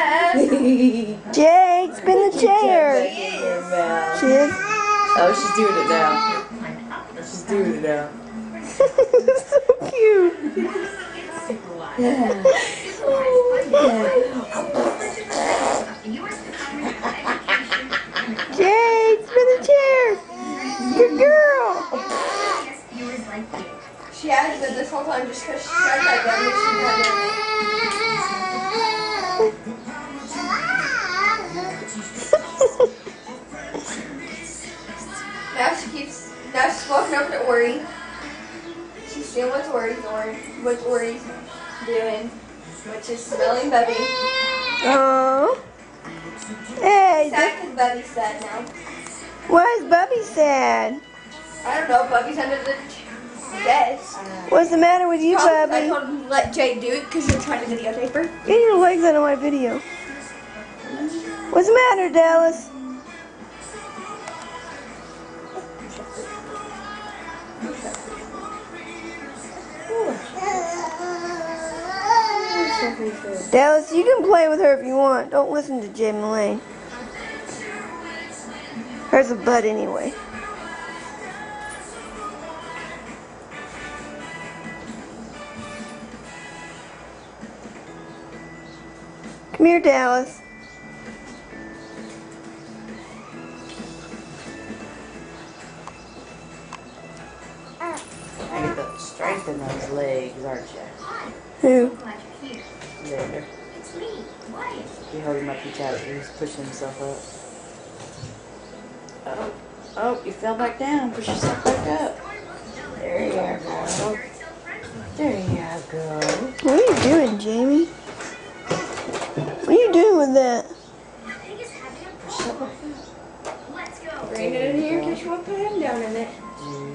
Jade, spin the chair. Back in. She is. Oh, she's doing it now. She's doing it now. so cute. Jade, spin the chair. Good girl. She has been this whole time just because she tried that gun keeps, now she's walking over to Ori. She's seeing what's Ori's doing, what Ori's doing, which is smelling Bubby. Oh. Hey, Sad because Bubby's sad now. why is Bubby sad? I don't know, Bubby's under the desk. What's the matter with you, I Bubby? told him to let Jay do it because you're trying to videotape her. Get your legs out of my video. What's the matter, Dallas? Dallas, you can play with her if you want. Don't listen to Jay Mullane. Hers a butt anyway. Come here, Dallas. The in those legs, aren't you? Who? There. You hold him up too tight. He's pushing himself up. Oh, oh, you fell back down. Push yourself back up. There you go. There you go. What are you doing, Jamie? What are you doing with that? Bring it in here because you want to put him down in it. There you go.